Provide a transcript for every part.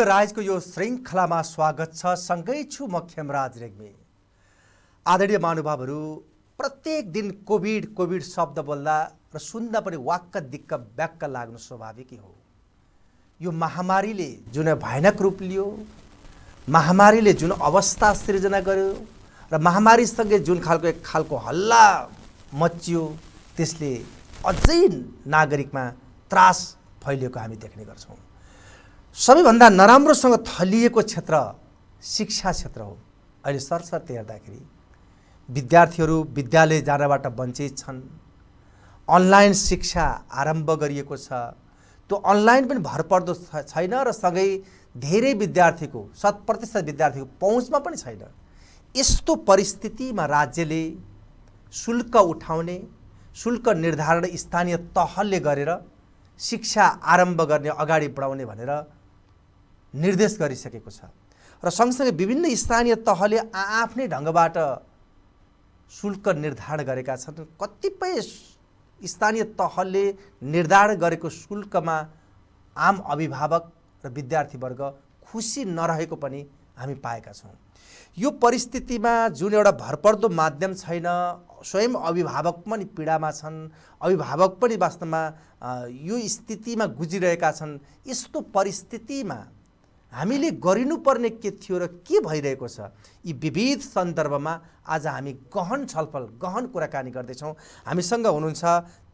शुद्ध राजको यो श्रृङ्खलामा स्वागत छ। सँगै छु म खेमराज रेग्मी। आदरणीय महानुभावहरू प्रत्येक दिन कोभिड कोभिड शब्द बोल्दा र सुन्दा पनि वाक्क दिक्क ब्याक्क लाग्नु स्वाभाविकै हो। यो महामारीले जुन भयानक रूप लियो महामारीले जुन अवस्था सिर्जना गर्यो र महामारीसँगै जुन खालको एक खालको हल्ला मचियो त्यसले अझै नागरिकमा त्रास फैलिएको हामी देख्ने गर्छौँ। सबैभन्दा नराम्रोसँग थलिएको क्षेत्र शिक्षा क्षेत्र हो। अहिले सरसर्ती हेर्दाखेरि विद्यार्थीहरू विद्यालय जानबाट वञ्चित छन्। अनलाइन शिक्षा आरम्भ गरिएको छ। त्यो अनलाइन पनि भरपर्दो छैन र सँगै धेरै विद्यार्थीको शत प्रतिशत विद्यार्थीको पहुँचमा पनि छैन। यस्तो परिस्थितिमा राज्यले शुल्क उठाउने शुल्क निर्धारण स्थानीय तहले गरेर शिक्षा आरम्भ गर्ने अगाडि बढाउने भनेर निर्देश गरिसकेको छ। र सँगसँगै विभिन्न स्थानीय तहले आआफ्नै ढङ्गबाट शुल्क निर्धारण गरेका छन्। कतिपय स्थानीय तहले निर्धारण गरेको शुल्कमा आम अभिभावक र विद्यार्थीवर्ग खुसी नरहेको पनि हामी पाएका छौँ। यो परिस्थितिमा जुन एउटा भरपर्दो माध्यम छैन स्वयं अभिभावक पनि पीडामा छन् अभिभावक पनि वास्तवमा यो स्थितिमा गुजिरहेका छन् यस्तो परिस्थितिमा हामीले गरिनुपर्ने के थियो र के भइरहेको छ यी विविध सन्दर्भमा आज हामी गहन छलफल गहन कुराकानी गर्दैछौँ। हामीसँग हुनुहुन्छ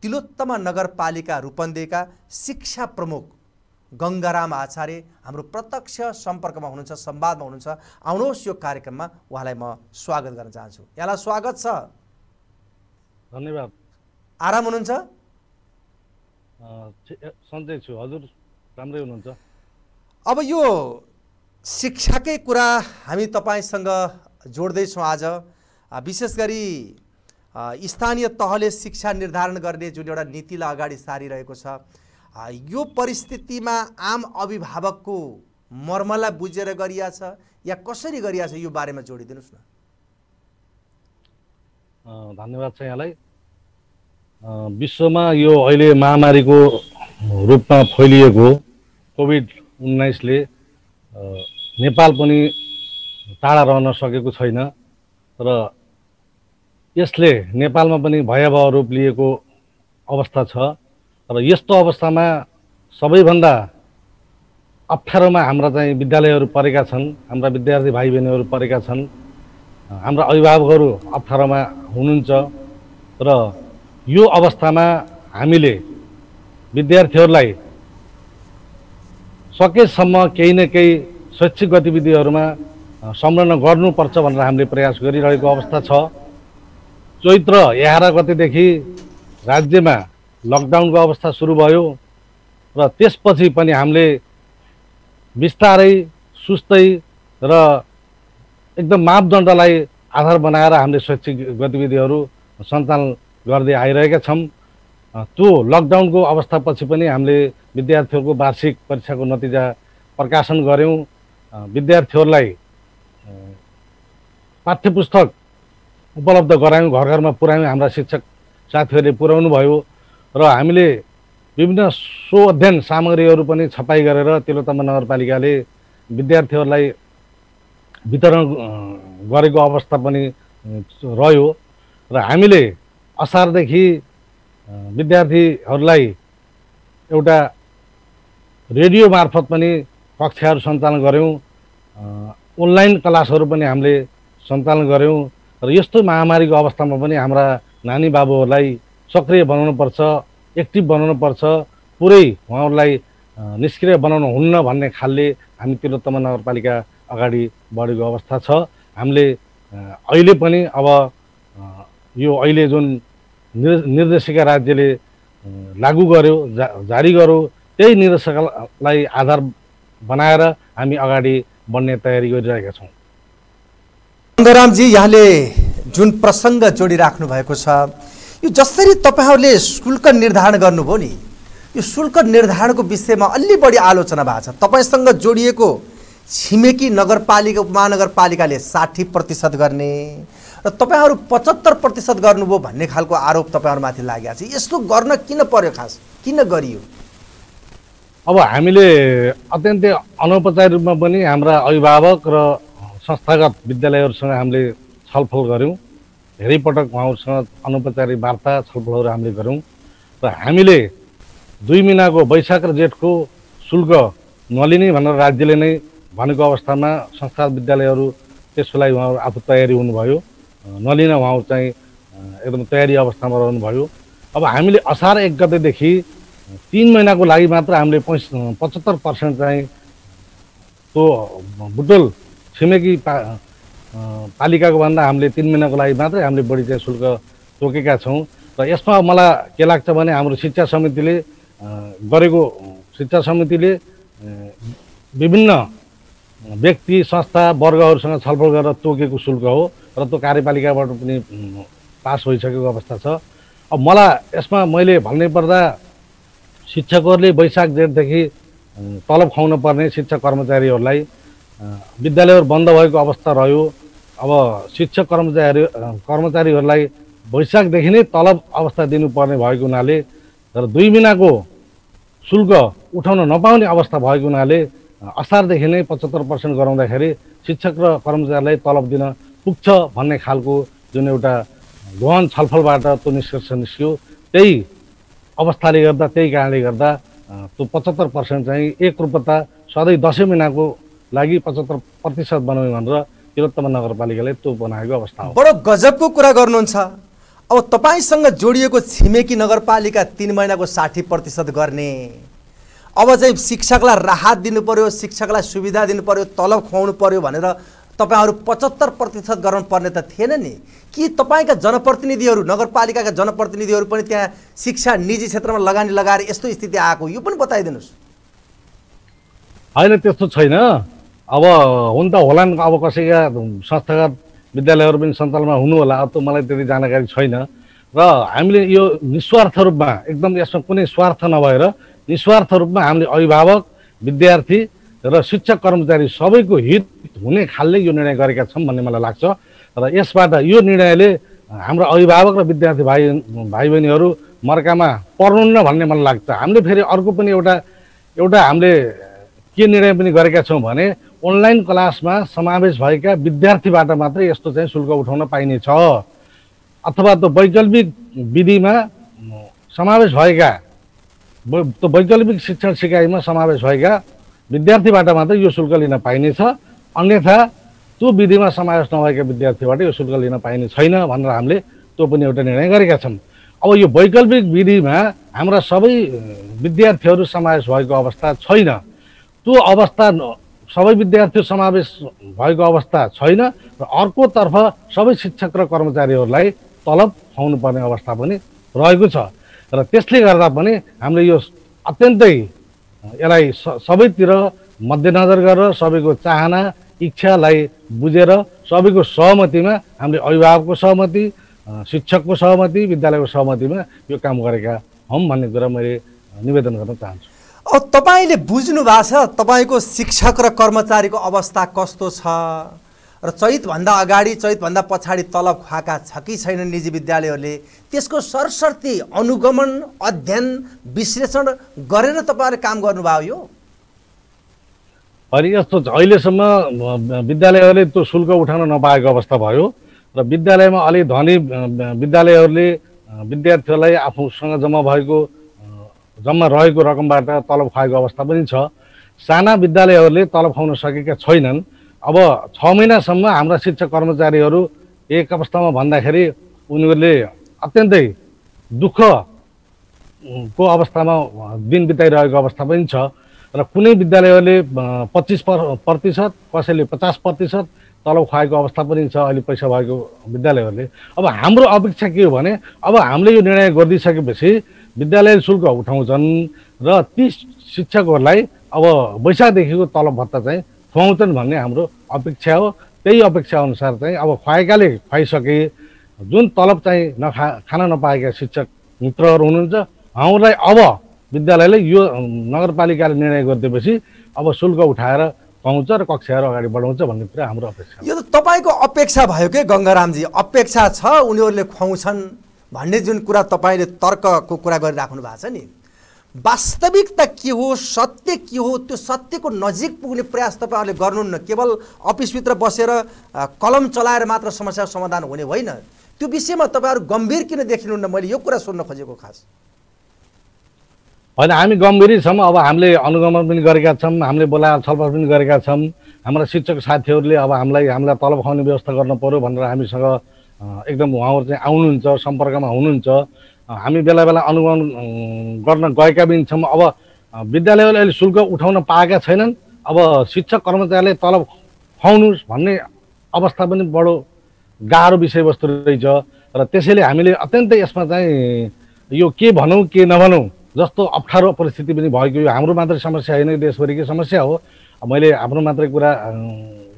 तिलोत्तमा नगरपालिका रूपन्देहीका शिक्षा प्रमुख गङ्गाराम आचार्य। हाम्रो प्रत्यक्ष सम्पर्कमा हुनुहुन्छ संवादमा हुनुहुन्छ। आउनुहोस् यो कार्यक्रममा उहाँलाई म स्वागत गर्न चाहन्छु। यहाँलाई स्वागत छ। धन्यवाद। आराम हुनुहुन्छ? सन्चै छु। हजुर राम्रै हुनुहुन्छ। अब यो शिक्षाकै कुरा हामी तपाईँसँग जोड्दैछौँ आज। विशेष गरी स्थानीय तहले शिक्षा निर्धारण गर्ने जुन एउटा नीतिलाई अगाडि सारिरहेको छ यो परिस्थितिमा आम अभिभावकको मर्मलाई बुझेर गरिया छ या कसरी गरिया छ यो बारेमा जोडिदिनुहोस् न। धन्यवाद छ यहाँलाई। विश्वमा यो अहिले महामारीको रूपमा फैलिएको कोभिड उन्नाइसले नेपाल पनि टाढा रहन सकेको छैन र यसले नेपालमा पनि भयावह रूप लिएको अवस्था छ र यस्तो अवस्थामा सबैभन्दा अप्ठ्यारोमा हाम्रा चाहिँ विद्यालयहरू परेका छन् हाम्रा विद्यार्थी भाइ बहिनीहरू परेका छन्। हाम्रा अभिभावकहरू अप्ठ्यारोमा हुनुहुन्छ र यो अवस्थामा हामीले विद्यार्थीहरूलाई सकेसम्म केही न केही शैक्षिक गतिविधिहरूमा संलग्न गर्नुपर्छ भनेर हामीले प्रयास गरिरहेको अवस्था छ। चैत्र एघार गतेदेखि राज्यमा लकडाउनको अवस्था सुरु भयो र त्यसपछि पनि हामीले बिस्तारै सुस्तै र एकदम मापदण्डलाई आधार बनाएर हामीले शैक्षिक गतिविधिहरू सञ्चालन गर्दै आइरहेका छौँ। त्यो लकडाउनको अवस्थापछि पनि हामीले विद्यार्थीहरूको वार्षिक परीक्षाको नतिजा प्रकाशन गऱ्यौँ। विद्यार्थीहरूलाई अ, पाठ्य पुस्तक उपलब्ध गरायौँ। घर घरमा पुर्यायौँ हाम्रा शिक्षक साथीहरूले पुर्याउनु भयो र हामीले विभिन्न सो अध्ययन सामग्रीहरू पनि छपाई गरेर तिलोत्तमा नगरपालिकाले विद्यार्थीहरूलाई वितरण गरेको अवस्था पनि रह्यो। र हामीले असारदेखि विद्यार्थीहरूलाई एउटा रेडियो मार्फत पनि कक्षाहरू सञ्चालन गऱ्यौँ अनलाइन क्लासहरू पनि हामीले सञ्चालन गऱ्यौँ र यस्तो महामारीको अवस्थामा पनि हाम्रा नानी बाबुहरूलाई सक्रिय बनाउनुपर्छ एक्टिभ बनाउनुपर्छ पुरै उहाँहरूलाई निष्क्रिय बनाउनु हुन्न भन्ने खालले हामी तिलोत्तमा नगरपालिका अगाडि बढेको अवस्था छ। हामीले अहिले पनि अब यो अहिले जुन निर्देशिका राज्यले लागू गर्यो जा जारी गर्यो। त्यही निर्देशकलाई आधार बनाएर हामी अगाडि बढ्ने तयारी गरिरहेका छौँ। गङ्गारामजी यहाँले जुन प्रसङ्ग जोडिराख्नु भएको छ यो जसरी तपाईँहरूले शुल्क निर्धारण गर्नुभयो नि यो शुल्क निर्धारणको विषयमा अलि बढी आलोचना भएको छ। तपाईँसँग जोडिएको छिमेकी नगरपालिका उपमहानगरपालिकाले साठी प्रतिशत गर्ने र तपाईँहरू पचहत्तर प्रतिशत गर्नुभयो भन्ने खालको आरोप तपाईँहरूमाथि लागेको छ। यस्तो गर्न किन पर्यो खास? किन गरियो? अब हामीले अत्यन्तै अनौपचारिक रूपमा पनि हाम्रा अभिभावक र संस्थागत विद्यालयहरूसँग हामीले छलफल गऱ्यौँ। धेरै पटक उहाँहरूसँग अनौपचारिक वार्ता छलफलहरू हामीले गऱ्यौँ। र हामीले दुई महिनाको वैशाख र जेठको शुल्क नलिने भनेर राज्यले नै भनेको अवस्थामा संस्था विद्यालयहरू त्यसको लागि उहाँहरू आफू तयारी हुनुभयो। नलिन उहाँहरू चाहिँ एकदम तयारी अवस्थामा रहनुभयो। अब हामीले असार एक गतेदेखि तिन महिनाको लागि मात्र हामीले पैँस पचहत्तर पर्सेन्ट चाहिँ त्यो बुटोल छिमेकी पा पालिकाको भन्दा हामीले तिन महिनाको लागि मात्रै हामीले बढी चाहिँ शुल्क तोकेका छौँ। र यसमा मलाई के लाग्छ भने हाम्रो शिक्षा समितिले गरेको शिक्षा समितिले विभिन्न व्यक्ति संस्था वर्गहरूसँग छलफल गरेर तोकेको शुल्क हो। र त्यो कार्यपालिकाबाट पनि पास भइसकेको अवस्था छ। अब मलाई यसमा मैले भन्नै पर्दा शिक्षकहरूले वैशाख जेठदेखि तलब खुवाउनु पर्ने शिक्षक कर्मचारीहरूलाई विद्यालयहरू बन्द भएको अवस्था रह्यो। अब शिक्षक कर्मचारी कर्मचारीहरूलाई वैशाखदेखि नै तलब अवस्था दिनुपर्ने भएको हुनाले र दुई महिनाको शुल्क उठाउन नपाउने अवस्था भएको हुनाले असारदेखि नै पचहत्तर पर्सेन्ट गराउँदाखेरि शिक्षक र कर्मचारीलाई तलब दिन पुग्छ भन्ने खालको जुन एउटा गहन छलफलबाट त्यो निष्कर्ष निस्क्यो। त्यही अवस्थाले गर्दा त्यही कारणले गर्दा त्यो पचहत्तर पर्सेन्ट चाहिँ एक रुपता सधैँ दसैँ महिनाको लागि पचहत्तर प्रतिशत बनाउने भनेर तिलोत्तमा नगरपालिकाले त्यो बनाएको अवस्था हो। बडो गजबको कुरा गर्नुहुन्छ। अब तपाईँसँग जोडिएको छिमेकी नगरपालिका तिन महिनाको साठी प्रतिशत गर्ने। अब चाहिँ शिक्षकलाई राहत दिनु पर्यो शिक्षकलाई सुविधा दिनु पर्यो तलब खुवाउनु पर्यो भनेर तपाईँहरू पचहत्तर प्रतिशत गराउनु पर्ने त थिएन नि। कि तपाईँका जनप्रतिनिधिहरू नगरपालिकाका जनप्रतिनिधिहरू पनि त्यहाँ शिक्षा निजी क्षेत्रमा लगानी लगाएर यस्तो स्थिति आएको यो पनि बताइदिनुहोस्। होइन त्यस्तो छैन। अब हुन त होलान् अब कसैका संस्थागत विद्यालयहरू पनि सञ्चालनमा हुनु होला अब त मलाई त्यति जानकारी छैन। र हामीले यो निस्वार्थ रूपमा एकदम यसमा कुनै स्वार्थ नभएर निस्वार्थ रूपमा हामीले अभिभावक विद्यार्थी र शिक्षक कर्मचारी सबैको हित हुने खालले यो निर्णय गरेका छौँ भन्ने मलाई लाग्छ। र यसबाट यो निर्णयले हाम्रो अभिभावक र विद्यार्थी भाइ भाइ बहिनीहरू मर्कामा पर्नुहुन्न भन्ने मलाई लाग्छ। हामीले फेरि अर्को पनि एउटा एउटा हामीले के निर्णय पनि गरेका छौँ भने अनलाइन क्लासमा समावेश भएका विद्यार्थीबाट मात्रै यस्तो चाहिँ शुल्क उठाउन पाइनेछ अथवा त्यो वैकल्पिक विधिमा समावेश भएका त्यो वैकल्पिक शिक्षण सिकाइमा समावेश भएका विद्यार्थीबाट मात्रै यो शुल्क लिन पाइनेछ अन्यथा त्यो विधिमा समावेश नभएका विद्यार्थीबाट यो शुल्क लिन पाइने छैन भनेर हामीले त्यो पनि एउटा निर्णय गरेका छौँ। अब यो वैकल्पिक विधिमा हाम्रा सबै विद्यार्थीहरू समावेश भएको अवस्था छैन। त्यो अवस्था सबै विद्यार्थी समावेश भएको अवस्था छैन र अर्कोतर्फ सबै शिक्षक र कर्मचारीहरूलाई तलब खुवाउनु पर्ने अवस्था पनि रहेको छ। र त्यसले गर्दा पनि हामीले यो अत्यन्तै यसलाई सबैतिर मध्यनजर गरेर सबैको चाहना इच्छालाई बुझेर सबैको सहमतिमा हामीले अभिभावकको सहमति शिक्षकको सहमति विद्यालयको सहमतिमा यो काम गरेका हौँ भन्ने कुरा मैले निवेदन गर्न चाहन्छु। अब तपाईँले बुझ्नु भएको छ तपाईँको शिक्षक र कर्मचारीको अवस्था कस्तो छ? र चैतभन्दा अगाडि चैतभन्दा पछाडि तलब खुवाएका छ कि छैन निजी विद्यालयहरूले त्यसको सरसर्ती अनुगमन अध्ययन विश्लेषण गरेर तपाईँहरूले काम गर्नुभयो यो? अनि यस्तो अहिलेसम्म विद्यालयहरूले त्यो शुल्क उठाउन नपाएको अवस्था भयो र विद्यालयमा अलिक धनी विद्यालयहरूले विद्यार्थीहरूलाई आफूसँग जम्मा भएको जम्मा रहेको रकमबाट तलब खुवाएको अवस्था पनि छ। साना विद्यालयहरूले तलब खुवाउन सकेका छैनन्। अब छ महिनासम्म हाम्रा शिक्षक कर्मचारीहरू एक अवस्थामा भन्दाखेरि उनीहरूले अत्यन्तै दुःखको अवस्थामा दिन बिताइरहेको अवस्था पनि छ। र कुनै विद्यालयहरूले पच्चिस प्रतिशत कसैले पचास प्रतिशत तलब खुवाएको अवस्था पनि छ अहिले पैसा भएको विद्यालयहरूले। अब हाम्रो अपेक्षा के हो भने अब हामीले यो निर्णय गरिदिइसकेपछि विद्यालय शुल्क उठाउँछन् र ती शिक्षकहरूलाई अब वैशाखदेखिको तलब भत्ता चाहिँ खुवाउँछन् भन्ने हाम्रो अपेक्षा हो। त्यही अपेक्षा अनुसार चाहिँ अब खुवाएकाले खुवाइसके जुन तलब चाहिँ नखा खान नपाएका शिक्षक मित्रहरू हुनुहुन्छ उहाँहरूलाई अब विद्यालयले यो नगरपालिकाले निर्णय गरिदिएपछि अब शुल्क उठाएर खुवाउँछ र कक्षाहरू अगाडि बढाउँछ भन्ने कुरा हाम्रो अपेक्षा यो त तपाईँको अपेक्षा भयो कि गङ्गारामजी? अपेक्षा छ उनीहरूले खुवाउँछन् भन्ने जुन कुरा तपाईँले तर्कको कुरा गरिराख्नु भएको छ नि। वास्तविकता के हो सत्य के हो त्यो सत्यको नजिक पुग्ने प्रयास तपाईँहरूले गर्नुहुन्न। केवल अफिसभित्र बसेर कलम चलाएर मात्र समस्या समाधान हुने होइन। त्यो विषयमा तपाईँहरू गम्भीर किन देखिनुहुन्न? मैले यो कुरा सुन्न खोजेको खास। होइन हामी गम्भीरै छौँ। अब हामीले अनुगमन पनि गरेका छौँ हामीले बोलाएर छलफल पनि गरेका छौँ। हाम्रा शिक्षक साथीहरूले अब हामीलाई हामीलाई तलब खुवाउने व्यवस्था गर्नु पऱ्यो भनेर हामीसँग एकदम उहाँहरू चाहिँ आउनुहुन्छ सम्पर्कमा हुनुहुन्छ। हामी बेला बेला अनुगमन गर्न गएका पनि छौँ। अब विद्यालयले अहिले शुल्क उठाउन पाएका छैनन्। अब शिक्षक कर्मचारीले तलब खुवाउनुहोस् भन्ने अवस्था पनि बडो गाह्रो विषयवस्तु रहेछ। र त्यसैले हामीले अत्यन्तै यसमा चाहिँ यो के भनौँ के नभनौँ जस्तो अप्ठ्यारो परिस्थिति पनि भएको यो हाम्रो मात्रै समस्या होइन देशभरिकै समस्या हो। मैले आफ्नो मात्रै कुरा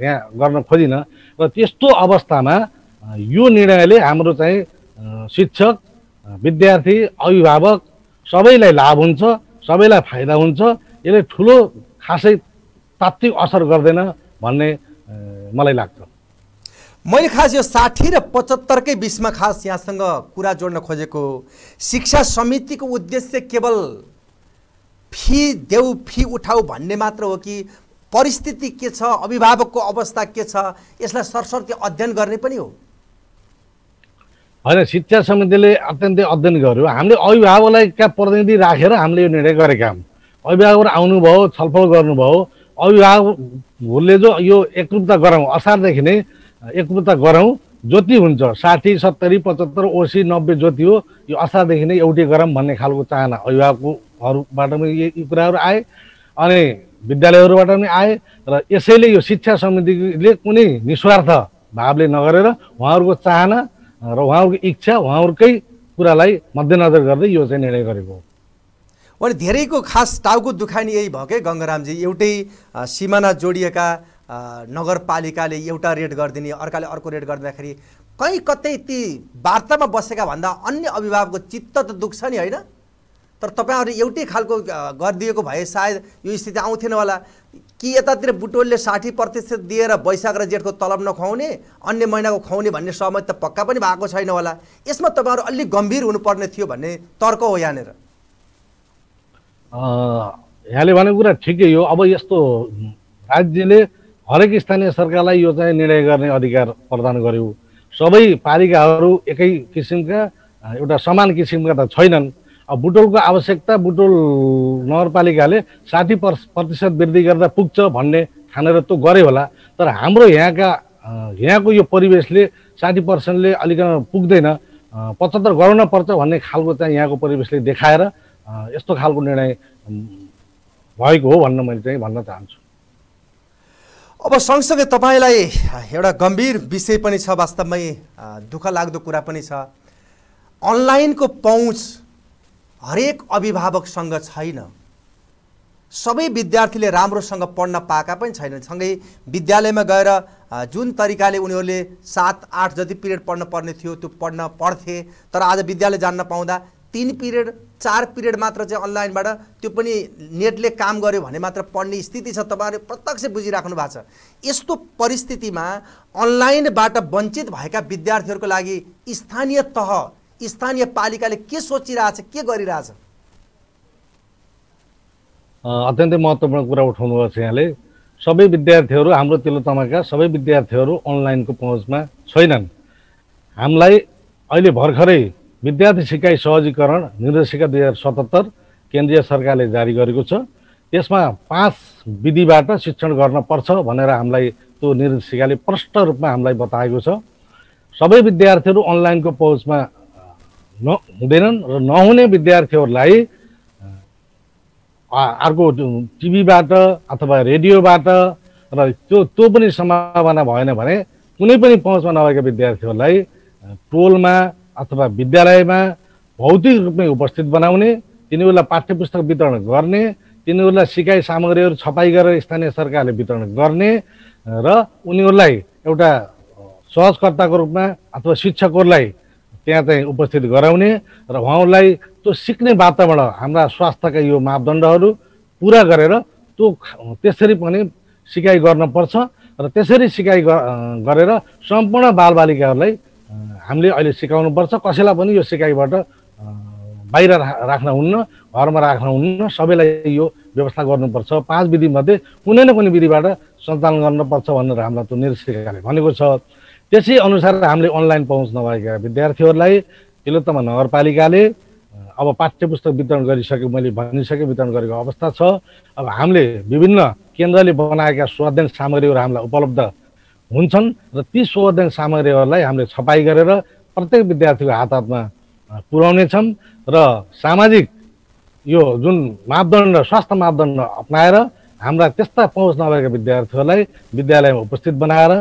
यहाँ गर्न खोजिनँ। र त्यस्तो अवस्थामा यो निर्णयले हाम्रो चाहिँ शिक्षक विद्यार्थी अभिभावक सबैलाई लाभ हुन्छ सबैलाई फाइदा हुन्छ यसले ठुलो खासै तात्विक असर गर्दैन भन्ने मलाई लाग्छ। मैले खास यो साठी र पचहत्तरकै बिचमा खास यहाँसँग कुरा जोड्न खोजेको शिक्षा समितिको उद्देश्य केवल फी देऊ फी उठाऊ भन्ने मात्र हो कि परिस्थिति के छ अभिभावकको अवस्था के छ यसलाई सरसर्ती अध्ययन गर्ने पनि हो। होइन शिक्षा समितिले अत्यन्तै अध्ययन गर्यो। हामीले अभिभावकलाई प्रतिनिधि राखेर हामीले यो निर्णय गरेका हौँ। अभिभावकहरू आउनुभयो छलफल गर्नुभयो। अभिभावकहरूले जो यो एकरूपता गराउँ असारदेखि नै एकरूपता गराउँ जति हुन्छ। साठी सत्तरी पचहत्तर ओसी नब्बे जति हो। यो असारदेखि नै एउटै गरौँ भन्ने खालको चाहना अभिभावकहरूबाट पनि यी कुराहरू आए अनि विद्यालयहरूबाट पनि आए र यसैले यो शिक्षा समितिले कुनै निस्वार्थ भावले नगरेर उहाँहरूको चाहना र उहाँहरूको इच्छा उहाँहरूकै कुरालाई मध्यनजर गर्दै यो चाहिँ निर्णय गरेको हो। अनि धेरैको खास टाउको दुखाइने यही भयो क्या गङ्गारामजी एउटै सिमाना जोडिएका नगरपालिकाले एउटा रेट गरिदिने अर्काले अर्को रेट गरिदिँदाखेरि कहीँ कतै ती वार्तामा बसेका भन्दा अन्य अभिभावकको चित्त त दुख्छ नि होइन? तर तपाईँहरू एउटै खालको गरिदिएको भए सायद यो स्थिति आउँथेन होला। कि यतातिर बुटोलले साठी प्रतिशत दिएर वैशाख र जेठको तलब नखुवाउने अन्य महिनाको खुवाउने भन्ने सहमति त पक्का पनि भएको छैन होला। यसमा तपाईँहरू अलिक गम्भीर हुनुपर्ने थियो भन्ने तर्क हो यहाँनिर। यहाँले भनेको कुरा ठिकै हो। अब यस्तो राज्यले हरेक स्थानीय सरकारलाई यो चाहिँ निर्णय गर्ने अधिकार प्रदान गर्यो। सबै पालिकाहरू एकै किसिमका एउटा समान किसिमका त छैनन्। बुटोलको आवश्यकता बुटोल नगरपालिकाले साठी प्रतिशत वृद्धि गर्दा पुग्छ भन्ने ठानेर त्यो गरे होला तर हाम्रो यहाँका यहाँको यो परिवेशले साठी पर्सेन्टले अलिकन पुग्दैन पचहत्तर गराउन पर्छ भन्ने खालको चाहिँ यहाँको परिवेशले देखाएर यस्तो खालको निर्णय भएको हो भन्न मैले चाहिँ भन्न चाहन्छु। अब सँगसँगै तपाईँलाई एउटा गम्भीर विषय पनि छ वास्तवमै दुःख लाग्दो कुरा पनि छ। अनलाइनको पहुँच हरेक अभिभावकसँग छैन। सबै विद्यार्थीले राम्रोसँग पढ्न पाएका पनि छैनन्। सँगै विद्यालयमा गएर जुन तरिकाले उनीहरूले सात आठ जति पिरियड पढ्न पर्ने थियो त्यो पढ्न पढ्थे। तर आज विद्यालय जान नपाउँदा तिन पिरियड चार पिरियड मात्र चाहिँ अनलाइनबाट त्यो पनि नेटले काम गर्यो भने मात्र पढ्ने स्थिति छ। तपाईँहरूले प्रत्यक्ष बुझिराख्नु भएको छ। यस्तो परिस्थितिमा अनलाइनबाट वञ्चित भएका विद्यार्थीहरूको लागि स्थानीय तह स्थानीय पालिकाले के सोचिरहेछ के गरिरहेछ? अत्यन्तै महत्त्वपूर्ण कुरा उठाउनु भएको छ यहाँले। सबै विद्यार्थीहरू हाम्रो तिलोतमाका सबै विद्यार्थीहरू अनलाइनको पहुँचमा छैनन्। हामीलाई अहिले भर्खरै विद्यार्थी सिकाइ सहजीकरण निर्देशिका दुई हजार सतहत्तर केन्द्रीय सरकारले जारी गरेको छ। त्यसमा पाँच विधिबाट शिक्षण गर्न पर्छ भनेर हामीलाई त्यो निर्देशिकाले प्रष्ट रूपमा हामीलाई बताएको छ। सबै विद्यार्थीहरू अनलाइनको पहुँचमा न हुँदैनन् र नहुने विद्यार्थीहरूलाई अर्को टिभीबाट अथवा रेडियोबाट र त्यो त्यो पनि सम्भावना भएन भने कुनै पनि पहुँचमा नभएका विद्यार्थीहरूलाई टोलमा अथवा विद्यालयमा भौतिक रूपमै उपस्थित बनाउने तिनीहरूलाई पाठ्य पुस्तक वितरण गर्ने तिनीहरूलाई सिकाइ सामग्रीहरू छपाई गरेर स्थानीय सरकारले वितरण गर्ने र उनीहरूलाई एउटा सहजकर्ताको रूपमा अथवा शिक्षकहरूलाई त्यहाँ चाहिँ उपस्थित गराउने र उहाँहरूलाई त्यो सिक्ने वातावरण हाम्रा स्वास्थ्यका यो मापदण्डहरू पुरा गरेर त्यो त्यसरी पनि सिकाइ गर्नुपर्छ र त्यसरी सिकाइ गरेर सम्पूर्ण बालबालिकाहरूलाई हामीले अहिले सिकाउनुपर्छ कसैलाई पनि यो सिकाइबाट बाहिर राख्न हुन्न घरमा राख्न हुन्न सबैलाई यो व्यवस्था गर्नुपर्छ। पाँच विधिमध्ये कुनै न कुनै विधिबाट सञ्चालन गर्नुपर्छ भनेर हामीलाई त्यो निर्देशिकाले भनेको छ। त्यसै अनुसार हामीले अनलाइन पहुँच नभएका विद्यार्थीहरूलाई तिलोत्तमा नगरपालिकाले अब पाठ्य पुस्तक वितरण गरिसक्यो मैले भनिसकेँ वितरण गरेको अवस्था छ। अब हामीले विभिन्न केन्द्रले बनाएका स्वाध्ययन सामग्रीहरू हामीलाई उपलब्ध हुन्छन् र ती स्वाध्ययन सामग्रीहरूलाई हामीले छपाई गरेर प्रत्येक विद्यार्थीको हात हातमा पुर्याउनेछौँ र सामाजिक यो जुन मापदण्ड स्वास्थ्य मापदण्ड अप्नाएर हाम्रा त्यस्ता पहुँच नभएका विद्यार्थीहरूलाई विद्यालयमा उपस्थित बनाएर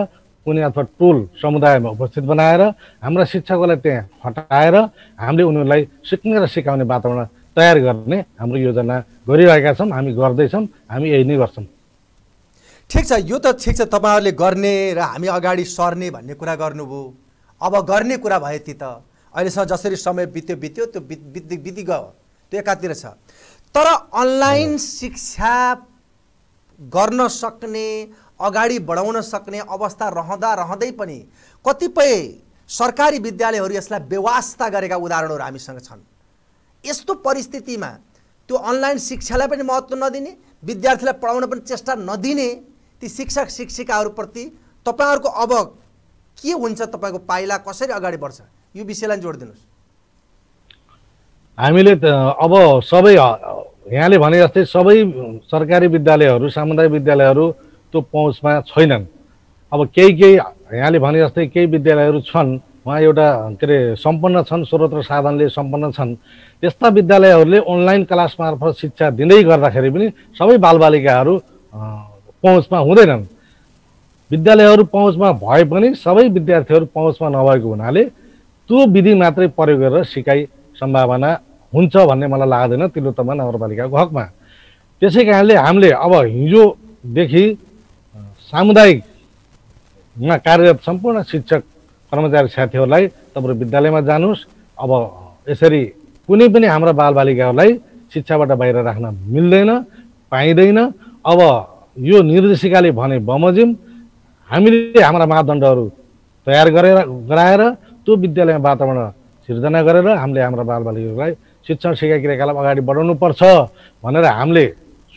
कुनै अथवा टोल समुदायमा उपस्थित बनाएर हाम्रा शिक्षकहरूलाई त्यहाँ हटाएर हामीले उनीहरूलाई सिक्ने र सिकाउने वातावरण तयार गर्ने हाम्रो योजना गरिरहेका छौँ। हामी गर्दैछौँ। हामी यही नै गर्छौँ। ठिक छ। यो त ठिक छ। तपाईँहरूले गर्ने र हामी अगाडि सर्ने भन्ने कुरा गर्नुभयो। अब गर्ने कुरा भयो ती त। अहिलेसम्म जसरी समय बित्यो बित्यो त्यो बित बित्दै बिति गयो त्यो एकातिर छ। तर अनलाइन शिक्षा गर्न सक्ने अगाडि बढाउन सक्ने अवस्था रहँदा रहँदै पनि कतिपय सरकारी विद्यालयहरू यसलाई बेवास्ता गरेका उदाहरणहरू हामीसँग छन्। यस्तो परिस्थितिमा त्यो अनलाइन शिक्षालाई पनि महत्त्व नदिने विद्यार्थीलाई पढाउन पनि चेष्टा नदिने ती शिक्षक शिक्षिकाहरूप्रति तपाईँहरूको अब के हुन्छ तपाईँको पाइला कसरी अगाडि बढ्छ? यो विषयलाई जोडिदिनुहोस् हामीले त अब सबै यहाँले भने जस्तै सबै सरकारी विद्यालयहरू सामुदायिक विद्यालयहरू त्यो पहुँचमा छैनन्। अब केही केही यहाँले भने जस्तै केही विद्यालयहरू छन् उहाँ एउटा के अरे सम्पन्न छन् स्रोत र साधनले सम्पन्न छन्। त्यस्ता विद्यालयहरूले अनलाइन क्लास मार्फत शिक्षा दिँदै गर्दाखेरि पनि सबै बालबालिकाहरू पहुँचमा हुँदैनन्। विद्यालयहरू पहुँचमा भए पनि सबै विद्यार्थीहरू पहुँचमा नभएको हुनाले त्यो विधि मात्रै प्रयोग गरेर सिकाइ सम्भावना हुन्छ भन्ने मलाई लाग्दैन तिलोत्तमा नगरपालिकाको हकमा। त्यसै कारणले हामीले अब हिजोदेखि सामुदायिकमा कार्यरत सम्पूर्ण शिक्षक कर्मचारी साथीहरूलाई तपाईँहरू विद्यालयमा जानुहोस्। अब यसरी कुनै पनि हाम्रा बालबालिकाहरूलाई शिक्षाबाट बाहिर राख्न मिल्दैन पाइँदैन। अब यो निर्देशिकाले भने बमोजिम हामीले हाम्रा मापदण्डहरू तयार गरेर गराएर त्यो विद्यालयमा वातावरण सिर्जना गरेर हामीले हाम्रा बालबालिकाहरूलाई शिक्षण सिकाइ क्रियाकलाप अगाडि बढाउनुपर्छ भनेर हामीले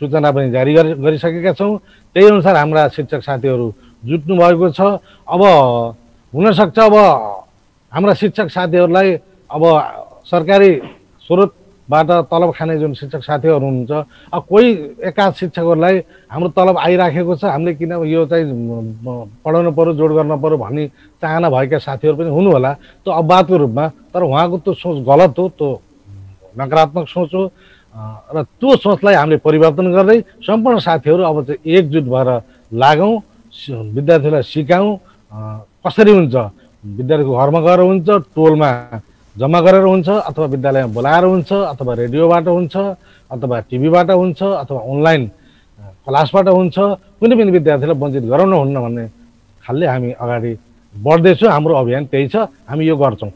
सूचना पनि जारी गरि गरिसकेका छौँ। त्यही अनुसार हाम्रा शिक्षक साथीहरू जुट्नु भएको छ। अब हुनसक्छ अब हाम्रा शिक्षक साथीहरूलाई अब सरकारी स्रोतबाट तलब खाने जुन शिक्षक साथीहरू हुनुहुन्छ अब कोही एकाध शिक्षकहरूलाई हाम्रो तलब आइराखेको छ। हामीले किन यो चाहिँ पढाउनु पऱ्यो जोड गर्न पऱ्यो भन्ने चाहना भएका साथीहरू पनि हुनु होला त्यो अपवादको रूपमा तर उहाँको त्यो सोच गलत हो त्यो नकारात्मक सोच हो। र त्यो सोचलाई हामीले परिवर्तन गर्दै सम्पूर्ण साथीहरू अब चाहिँ एकजुट भएर लागौँ विद्यार्थीलाई सिकाउँ। कसरी हुन्छ? विद्यार्थीको घरमा गएर हुन्छ टोलमा जम्मा गरेर हुन्छ अथवा विद्यालयमा बोलाएर हुन्छ अथवा रेडियोबाट हुन्छ अथवा टिभीबाट हुन्छ अथवा अनलाइन क्लासबाट हुन्छ। कुनै पनि विद्यार्थीलाई वञ्चित गराउन हुन्न भन्ने खालले हामी अगाडि बढ्दैछौँ। हाम्रो अभियान त्यही छ। हामी यो गर्छौँ।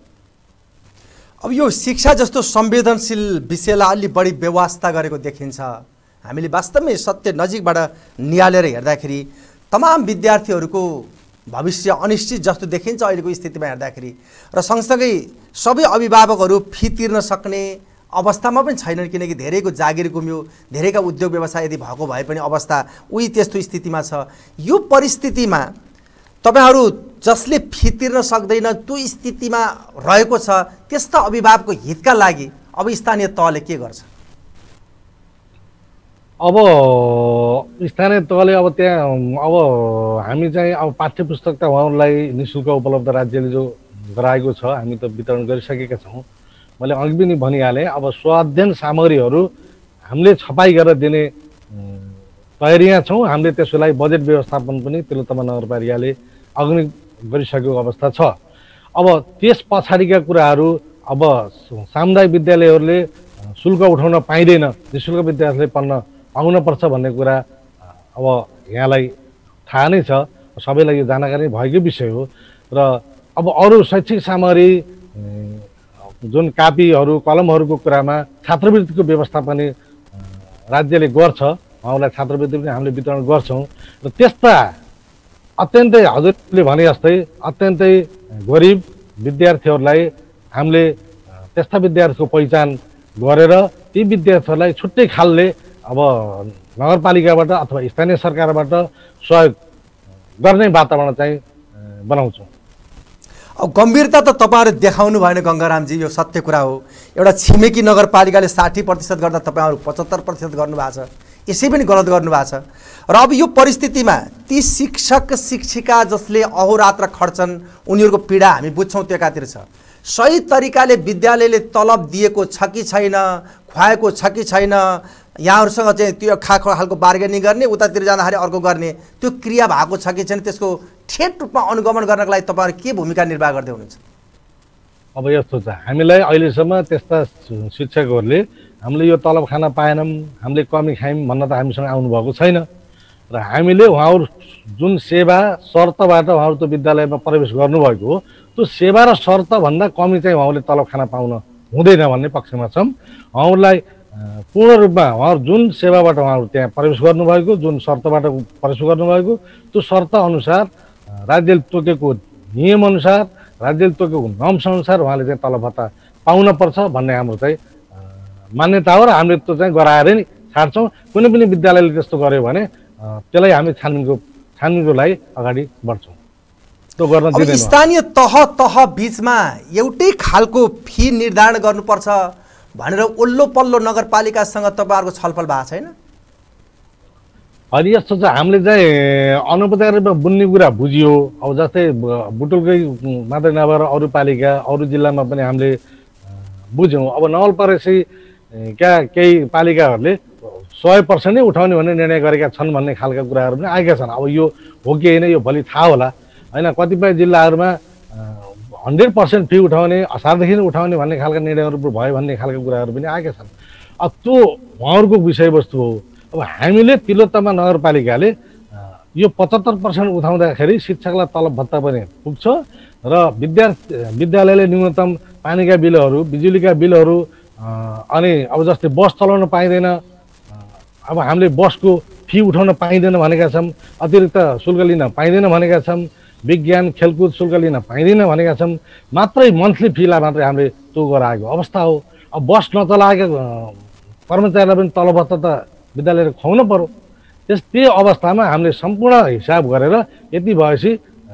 अब यो शिक्षा जस्तो संवेदनशील विषयलाई अलि बढी व्यवस्था गरेको देखिन्छ। हामीले वास्तवमै सत्य नजिकबाट निहालेर हेर्दाखेरि तमाम विद्यार्थीहरूको भविष्य अनिश्चित जस्तो देखिन्छ अहिलेको स्थितिमा हेर्दाखेरि र सँगसँगै सबै अभिभावकहरू फी तिर्न सक्ने अवस्थामा पनि छैनन् किनकि धेरैको जागिर गुम्यो धेरैका उद्योग व्यवसाय यदि भएको भए पनि अवस्था उही त्यस्तो स्थितिमा छ। यो परिस्थितिमा तपाईँहरू जसले फी तिर्न सक्दैन त्यो स्थितिमा रहेको छ त्यस्ता अभिभावकको हितका लागि अब स्थानीय तहले के गर्छ? अब स्थानीय तहले अब त्यहाँ अब हामी चाहिँ अब पाठ्य पुस्तक त उहाँहरूलाई नि शुल्क उपलब्ध राज्यले जो गराएको छ हामी त वितरण गरिसकेका छौँ। मैले अघि पनि भनिहालेँ अब स्वाध्ययन सामग्रीहरू हामीले छपाई गरेर दिने तयारीमा छौँ। हामीले त्यसको लागि बजेट व्यवस्थापन पनि तिलोत्तमा नगरपालिकाले अग्नि गरिसकेको अवस्था छ। अब त्यस पछाडिका कुराहरू अब सामुदायिक विद्यालयहरूले शुल्क उठाउन पाइँदैन। निशुल्क विद्यार्थीले पढ्न पाउनुपर्छ भन्ने कुरा अब यहाँलाई थाहा नै छ। सबैलाई यो जानकारी भएकै विषय हो। र अब अरू शैक्षिक सामग्री जुन कापीहरू कलमहरूको कुरामा छात्रवृत्तिको व्यवस्था पनि राज्यले गर्छ। उहाँलाई छात्रवृत्ति पनि हामीले वितरण गर्छौँ। र त्यस्ता अत्यन्तै हजुरले भने जस्तै अत्यन्तै गरिब विद्यार्थीहरूलाई हामीले त्यस्ता विद्यार्थीको पहिचान गरेर ती विद्यार्थीहरूलाई छुट्टै खालले अब नगरपालिकाबाट अथवा स्थानीय सरकारबाट सहयोग गर्ने वातावरण चाहिँ बनाउँछौँ। अब गम्भीरता त तपाईँहरू देखाउनु भएन गङ्गारामजी यो सत्य कुरा हो। एउटा छिमेकी नगरपालिकाले साठी प्रतिशत गर्दा तपाईँहरू पचहत्तर प्रतिशत गर्नुभएको छ। यसै पनि गलत गर्नुभएको छ। र अब यो परिस्थितिमा ती शिक्षक शिक्षिका जसले अहोरात्र खट्छन् उनीहरूको पीडा हामी बुझ्छौँ त्यो एकातिर छ। सही तरिकाले विद्यालयले तलब दिएको छ कि छैन खुवाएको छ कि छैन यहाँहरूसँग चाहिँ त्यो खा खालको बार्गेनिङ गर्ने उतातिर जाँदाखेरि अर्को गर्ने त्यो क्रिया भएको छ कि छैन त्यसको ठेट रूपमा अनुगमन गर्नको लागि तपाईँहरू के भूमिका निर्वाह गर्दै हुनुहुन्छ? अब यस्तो छ हामीलाई अहिलेसम्म त्यस्ता शिक्षकहरूले हामीले यो तलब खान पाएनौँ हामीले कमी खायौँ भन्न त हामीसँग आउनुभएको छैन। र हामीले उहाँहरू जुन सेवा शर्तबाट उहाँहरू त्यो विद्यालयमा प्रवेश गर्नुभएको हो त्यो सेवा र शर्तभन्दा कमी चाहिँ उहाँहरूले तलब खान पाउन हुँदैन भन्ने पक्षमा छौँ। उहाँहरूलाई पूर्ण रूपमा उहाँहरू जुन सेवाबाट उहाँहरू त्यहाँ प्रवेश गर्नुभएको जुन शर्तबाट प्रवेश गर्नुभएको त्यो शर्त अनुसार राज्यले तोकेको नियमअनुसार राज्यले तोकेको नर्म्स अनुसार उहाँले चाहिँ तलब भत्ता पाउनपर्छ भन्ने हाम्रो चाहिँ मान्यता हो र हामीले त्यो चाहिँ गराएरै नि छाड्छौँ। कुनै पनि विद्यालयले त्यस्तो गर्यो भने त्यसलाई हामी छानबिनको छानबिनको लागि अगाडि बढ्छौँ। त्यो गर्न स्थानीय तह तह बिचमा एउटै खालको फी निर्धारण गर्नुपर्छ भनेर ओल्लो पल्लो नगरपालिकासँग तपाईँहरूको छलफल भएको छैन? अनि यस्तो छ हामीले चाहिँ अनौपचारिक रूपमा बुन्ने कुरा बुझियो। अब जस्तै बुटुलकै मात्रै नभएर अरू पालिका अरू जिल्लामा पनि हामीले बुझ्यौँ। अब नवलपरेसी क्या केही पालिकाहरूले सय पर्सेन्टै उठाउने भन्ने निर्णय गरेका छन् भन्ने खालका कुराहरू पनि आएका छन्। अब यो हो कि होइन यो भोलि थाहा होला। होइन कतिपय जिल्लाहरूमा हन्ड्रेड पर्सेन्ट फी उठाउने असारदेखि नै उठाउने भन्ने खालका निर्णयहरू भयो भन्ने खालका कुराहरू पनि आएका छन्। अब त्यो उहाँहरूको विषयवस्तु हो। अब हामीले तिलोत्तमा नगरपालिकाले यो पचहत्तर पर्सेन्ट उठाउँदाखेरि शिक्षकलाई तलब भत्ता पनि पुग्छ र विद्यार्थी विद्यालयले न्यूनतम पानीका बिलहरू बिजुलीका बिलहरू अनि अब जस्तै बस चलाउन पाइँदैन अब हामीले बसको फी उठाउन पाइँदैन भनेका छौँ अतिरिक्त शुल्क लिन पाइँदैन भनेका छौँ विज्ञान खेलकुद शुल्क लिन पाइँदैन भनेका छौँ मात्रै मन्थली फीलाई मात्रै हामीले त्यो गराएको अवस्था हो। अब बस नचलाएका कर्मचारीलाई पनि तलब भत्ता त विद्यालयले खुवाउनु पर्यो। त्यस त्यो अवस्थामा हामीले सम्पूर्ण हिसाब गरेर यति भएपछि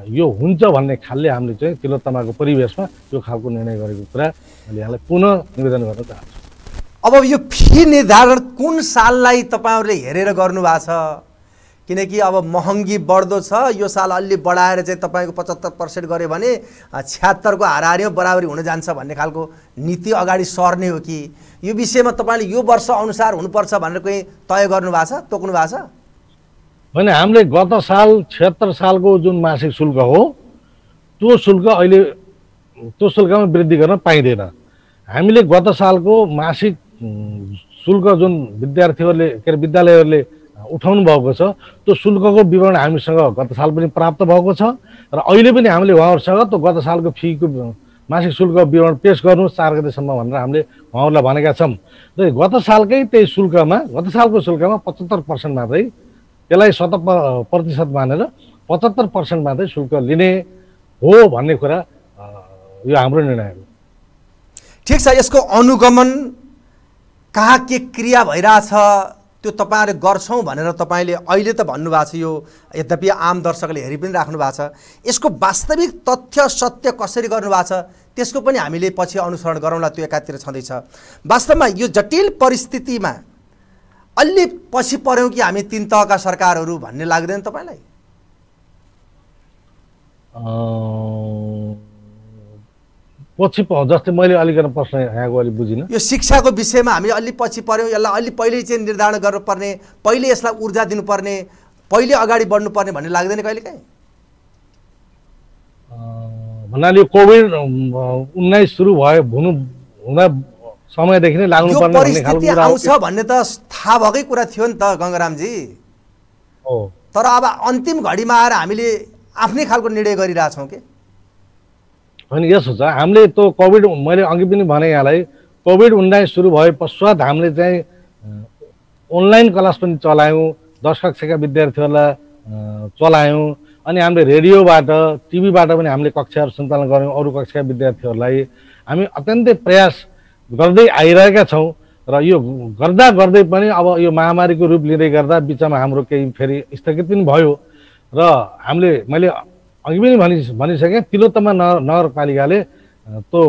यो हुन्छ भन्ने खालले हामीले चाहिँ तिलोत्तमाको परिवेशमा यो खालको निर्णय गरेको कुरा मैले यहाँलाई पुनः निवेदन गर्न चाहन्छु। अब यो फी निर्धारण कुन साललाई तपाईँहरूले हेरेर गर्नुभएको छ? किनकि अब महँगी बढ्दो छ यो साल अलि बढाएर चाहिँ तपाईँको पचहत्तर पर्सेन्ट गऱ्यो भने छ्यात्तरको हाराहारीमा बराबरी हुन जान्छ भन्ने खालको नीति अगाडि सर्ने हो कि? यो विषयमा तपाईँले यो वर्ष अनुसार हुनुपर्छ भनेर कहीँ तय गर्नुभएको छ तोक्नु भएको छ? होइन हामीले गत साल छिहत्तर सालको जुन मासिक शुल्क हो त्यो शुल्क अहिले त्यो शुल्कमा वृद्धि गर्न पाइँदैन। हामीले गत सालको मासिक शुल्क जुन विद्यार्थीहरूले के अरे विद्यालयहरूले उठाउनु भएको छ त्यो शुल्कको विवरण हामीसँग गत साल पनि प्राप्त भएको छ र अहिले पनि हामीले उहाँहरूसँग त्यो गत सालको फीको मासिक शुल्क विवरण पेस गर्नु चार गतेसम्म भनेर हामीले उहाँहरूलाई भनेका छौँ। र गत सालकै त्यही शुल्कमा गत सालको शुल्कमा पचहत्तर पर्सेन्ट मात्रै त्यसलाई शत प्रतिशत मानेर पचहत्तर पर्सेन्ट मात्रै शुल्क लिने हो भन्ने कुरा यो हाम्रो निर्णय हो। ठिक छ यसको अनुगमन कहाँ के क्रिया भइरहेछ त्यो तपाईँहरूले गर्छौँ भनेर तपाईँले अहिले त भन्नुभएको छ यो यद्यपि आम दर्शकले हेरि पनि राख्नु भएको छ। यसको वास्तविक तथ्य सत्य कसरी गर्नुभएको छ त्यसको पनि हामीले पछि अनुसरण गरौँला त्यो एकातिर छँदैछ। वास्तवमा यो जटिल परिस्थितिमा अलि पछि पऱ्यौँ कि हामी तिन तहका सरकारहरू भन्ने लाग्दैन तपाईँलाई? पछि जस्तै मैले अलिकति प्रश्न यहाँको अलिक बुझिनँ। यो शिक्षाको विषयमा हामी अलि पछि पऱ्यौँ यसलाई अलि पहिले चाहिँ निर्धारण गर्नुपर्ने पहिले यसलाई ऊर्जा दिनुपर्ने पहिले अगाडि बढ्नुपर्ने भन्ने लाग्दैन कहिले काहीँ अ, भन्नाले कोभिड उन्नाइस सुरु भयो हुनु हुँदा समयदेखि नै परिस्थिति कुरा हो। आउँछ भन्ने त थाहा भएकै कुरा थियो नि त गङ्गारामजी। हो। तर अब अन्तिम घडीमा आएर हामीले आफ्नै खालको निर्णय गरिरहेछौँ कि? होइन यसो छ हामीले त्यो कोभिड मैले अघि पनि भने यहाँलाई कोभिड उन्नाइस सुरु भए पश्चात हामीले चाहिँ अनलाइन क्लास पनि चलायौँ दस कक्षाका विद्यार्थीहरूलाई चलायौँ अनि हामीले रेडियोबाट टिभीबाट पनि हामीले कक्षाहरू सञ्चालन गऱ्यौँ अरू कक्षाका विद्यार्थीहरूलाई। हामी अत्यन्तै प्रयास गर्दै आइरहेका छौँ र यो गर्दा गर्दै पनि अब यो महामारीको रूप लिँदै गर्दा बिचमा हाम्रो केही फेरि स्थगित पनि भयो र हामीले मैले अघि पनि भनि भनिसकेँ तिलोत्तमा नगर नगरपालिकाले त्यो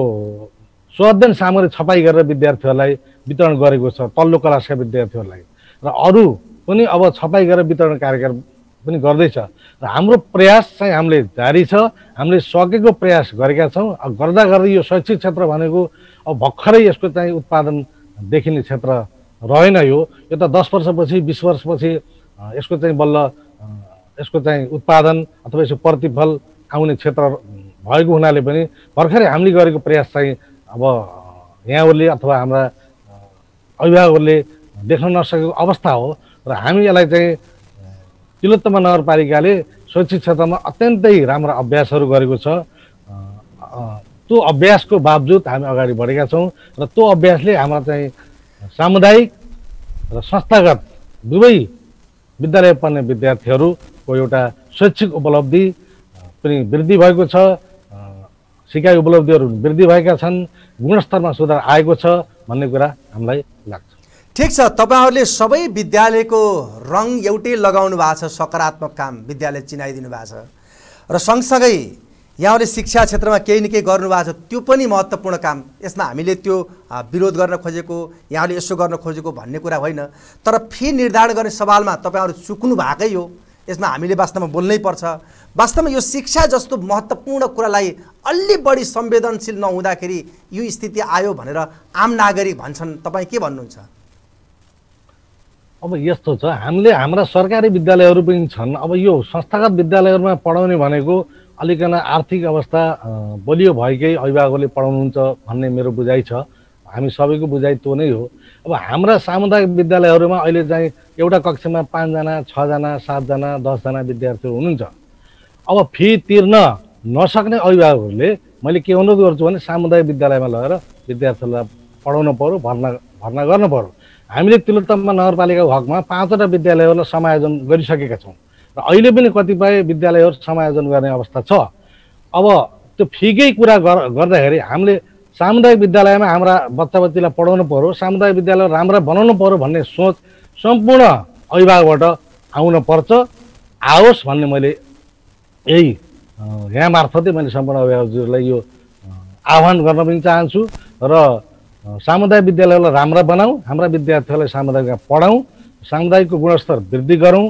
स्वाध्ययन सामग्री छपाई गरेर विद्यार्थीहरूलाई वितरण गरेको छ तल्लो क्लासका विद्यार्थीहरूलाई। र अरू पनि अब छपाई गरेर वितरण कार्यक्रम पनि गर्दैछ। र हाम्रो प्रयास चाहिँ हामीले जारी छ। हामीले सकेको प्रयास गरेका छौँ। गर्दा गर्दै यो शैक्षिक क्षेत्र भनेको अब भर्खरै यसको चाहिँ उत्पादन देखिने क्षेत्र रहेन यो। यो त दस वर्षपछि बिस वर्षपछि यसको चाहिँ बल्ल यसको चाहिँ उत्पादन अथवा यसको प्रतिफल आउने क्षेत्र भएको हुनाले पनि भर्खरै हामीले गरेको प्रयास चाहिँ अब यहाँहरूले अथवा हाम्रा अभिभावकहरूले देख्न नसकेको अवस्था हो। र हामी यसलाई चाहिँ तिलोत्तमा नगरपालिकाले शैक्षिक क्षेत्रमा अत्यन्तै राम्रो अभ्यासहरू गरेको छ। त्यो अभ्यासको बावजुद हामी अगाडि बढेका छौँ र त्यो अभ्यासले हाम्रा चाहिँ सामुदायिक र संस्थागत दुवै विद्यालय पढ्ने विद्यार्थीहरूको एउटा शैक्षिक उपलब्धि पनि वृद्धि भएको छ। सिकाइ उपलब्धिहरू वृद्धि भएका छन्। गुणस्तरमा सुधार आएको छ भन्ने कुरा हामीलाई लाग्छ। ठिक छ तपाईँहरूले सबै विद्यालयको रङ एउटै लगाउनु भएको छ सकारात्मक काम विद्यालय चिनाइदिनु भएको छ। र सँगसँगै यहाँहरूले शिक्षा क्षेत्रमा केही न केही गर्नुभएको छ त्यो पनि महत्त्वपूर्ण काम। यसमा हामीले त्यो विरोध गर्न खोजेको यहाँले यसो गर्न खोजेको भन्ने कुरा होइन। तर फी निर्धारण गर्ने सवालमा तपाईँहरू चुक्नु भएकै हो। यसमा हामीले वास्तवमा बोल्नै पर्छ। वास्तवमा यो शिक्षा जस्तो महत्त्वपूर्ण कुरालाई अलि बढी संवेदनशील नहुँदाखेरि यो स्थिति आयो भनेर आम नागरिक भन्छन्। तपाईँ के भन्नुहुन्छ? अब यस्तो छ हामीले हाम्रा सरकारी विद्यालयहरू पनि छन्। अब यो संस्थागत विद्यालयहरूमा पढाउने भनेको अलिकन आर्थिक अवस्था बलियो भएकै अभिभावकहरूले पढाउनुहुन्छ भन्ने मेरो बुझाइ छ। हामी सबैको बुझाइ त्यो नै हो। अब हाम्रा सामुदायिक विद्यालयहरूमा अहिले चाहिँ एउटा कक्षामा पाँचजना छजना सातजना दसजना विद्यार्थीहरू हुनुहुन्छ। अब फी तिर्न नसक्ने अभिभावकहरूले मैले के अनुरोध गर्छु भने सामुदायिक विद्यालयमा लगेर विद्यार्थीहरूलाई पढाउनु पऱ्यो भर्ना भर्ना गर्नु पऱ्यो हामीले तिलोत्तमा नगरपालिकाको हकमा पाँचवटा विद्यालयहरूलाई समायोजन गरिसकेका छौँ। र अहिले पनि कतिपय विद्यालयहरू समायोजन गर्ने अवस्था छ। अब त्यो फीकै कुरा गर- गर्दाखेरि हामीले सामुदायिक विद्यालयमा हाम्रा बच्चा बच्चीलाई पढाउनु पऱ्यो सामुदायिक विद्यालय राम्रा बनाउनु पऱ्यो भन्ने सोच सम्पूर्ण अभिभावकबाट आउन पर्छ। आओस् भन्ने मैले यही यहाँ मार्फतै मैले सम्पूर्ण अभिभावकहरूलाई यो आह्वान गर्न पनि चाहन्छु। र सामुदायिक विद्यालयलाई राम्रा बनाऊ हाम्रा विद्यार्थीहरूलाई सामुदायिकमा पढाउँ सामुदायिकको गुणस्तर वृद्धि गरौँ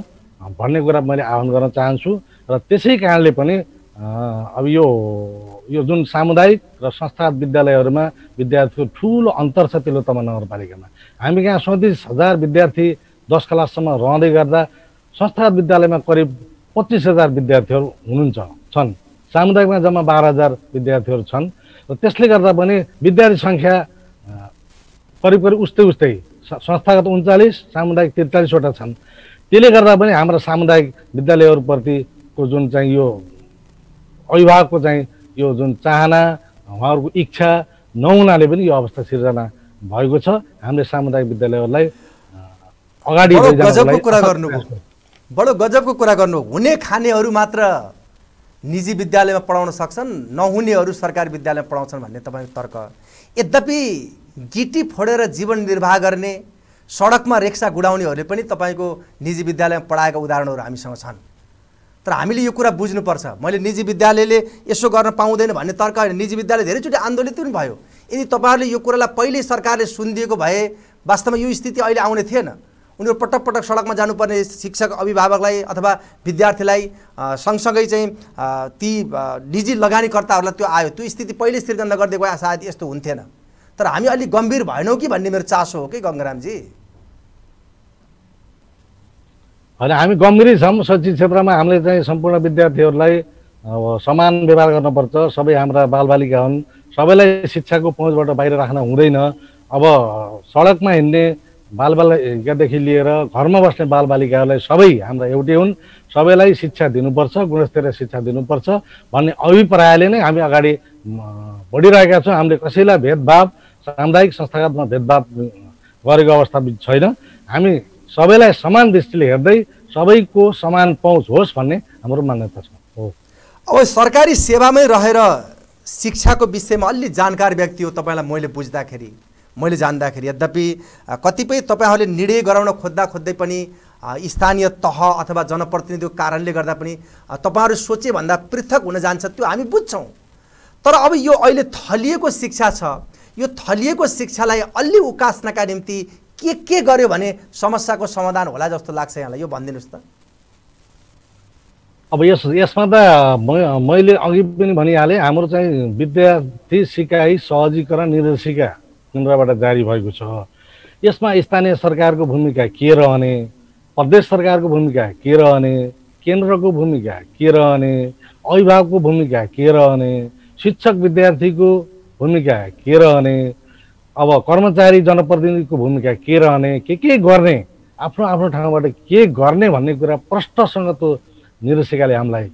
भन्ने कुरा मैले आह्वान गर्न चाहन्छु र त्यसै कारणले पनि अब यो यो जुन सामुदायिक र संस्थागत विद्यालयहरूमा विद्यार्थीको ठुलो अन्तर छ तिलोत्तमा नगरपालिकामा। हामी कहाँ सैँतिस हजार विद्यार्थी दस क्लाससम्म रहँदै गर्दा संस्थागत विद्यालयमा करिब पच्चिस हजार विद्यार्थीहरू हुनुहुन्छ छन्। सामुदायिकमा जम्मा बाह्र हजार विद्यार्थीहरू छन्। र त्यसले गर्दा पनि विद्यार्थी सङ्ख्या करिब करिब उस्तै उस्तै संस्थागत उन्चालिस सामुदायिक त्रिचालिसवटा छन्। त्यसले गर्दा पनि हाम्रा सामुदायिक विद्यालयहरूप्रतिको जुन चाहिँ यो अभिभावकको चाहिँ यो जुन चाहना उहाँहरूको इच्छा नहुनाले पनि यो अवस्था सिर्जना भएको छ। हामीले सामुदायिक विद्यालयहरूलाई अगाडि गजबको कुरा गर्नुभयो। गर्छौँ। बडो गजबको कुरा गर्नु हुने खानेहरू मात्र निजी विद्यालयमा पढाउन सक्छन् नहुनेहरू सरकारी विद्यालयमा पढाउँछन् भन्ने तपाईँको तर्क। यद्यपि गिटी फोडेर जीवन निर्वाह गर्ने सडकमा रिक्सा गुडाउनेहरूले पनि तपाईँको निजी विद्यालयमा पढाएका उदाहरणहरू हामीसँग छन्। तर हामीले यो कुरा बुझ्नुपर्छ। मैले निजी विद्यालयले यसो गर्न पाउँदैन भन्ने तर्क होइन निजी विद्यालय धेरैचोटि आन्दोलित पनि भयो। यदि तपाईँहरूले यो कुरालाई पहिल्यै सरकारले सुनिदिएको भए वास्तवमा यो स्थिति अहिले आउने थिएन। उनीहरू पटक पटक सडकमा जानुपर्ने शिक्षक अभिभावकलाई अथवा विद्यार्थीलाई सँगसँगै चाहिँ ती निजी लगानीकर्ताहरूलाई त्यो आयो। त्यो स्थिति पहिल्यै सिर्जना नगरिदिएको भए सायद यस्तो हुन्थेन। तर हामी अलिक गम्भीर भएनौँ कि भन्ने मेरो चासो हो कि गङ्गारामजी? होइन हामी गम्भीरै छौँ। शैक्षिक क्षेत्रमा हामीले चाहिँ सम्पूर्ण विद्यार्थीहरूलाई समान व्यवहार गर्नुपर्छ। सबै हाम्रा बालबालिका हुन्। सबैलाई शिक्षाको पहुँचबाट बाहिर राख्न हुँदैन। अब सडकमा हिँड्ने बालबालिकादेखि लिएर घरमा बस्ने बालबालिकाहरूलाई सबै हाम्रा एउटै हुन्। सबैलाई शिक्षा दिनुपर्छ गुणस्तरीय शिक्षा दिनुपर्छ भन्ने अभिप्रायले नै हामी अगाडि बढिरहेका छौँ। हामीले कसैलाई भेदभाव सामुदायिक संस्थागतमा भेदभाव गरेको अवस्था छैन। हामी सबैलाई समान दृष्टिले हेर्दै सबैको समान पहुँच होस् भन्ने हाम्रो मान्यता छ। हो। अब सरकारी सेवामै रहेर शिक्षाको विषयमा अलि जानकार व्यक्ति हो तपाईँलाई मैले बुझ्दाखेरि मैले जान्दाखेरि। यद्यपि कतिपय तपाईँहरूले निर्णय गराउन खोज्दा खोज्दै पनि स्थानीय तह अथवा जनप्रतिनिधिको कारणले गर्दा पनि तपाईँहरू सोचे भन्दा पृथक हुन जान्छ त्यो हामी बुझ्छौँ। तर अब यो अहिले थलिएको शिक्षा छ यो थलिएको शिक्षालाई अलि उकास्नका निम्ति के के गर्यो भने समस्याको समाधान होला जस्तो लाग्छ यहाँलाई? यो भनिदिनुहोस् त। अब यस यसमा त मैले अघि पनि भनिहालेँ हाम्रो चाहिँ विद्यार्थी सिकाइ सहजीकरण निर्देशिका केन्द्रबाट जारी भएको छ। यसमा स्थानीय सरकारको भूमिका के रहने प्रदेश सरकारको भूमिका के रहने केन्द्रको भूमिका के रहने अभिभावकको भूमिका के रहने शिक्षक विद्यार्थीको भूमिका के रहने? अब कर्मचारी जनप्रतिनिधिको भूमिका के रहने? के के गर्ने? आफ्नो आफ्नो ठाउँबाट के गर्ने भन्ने कुरा प्रष्टसँग त्यो निर्देशिकाले हामीलाई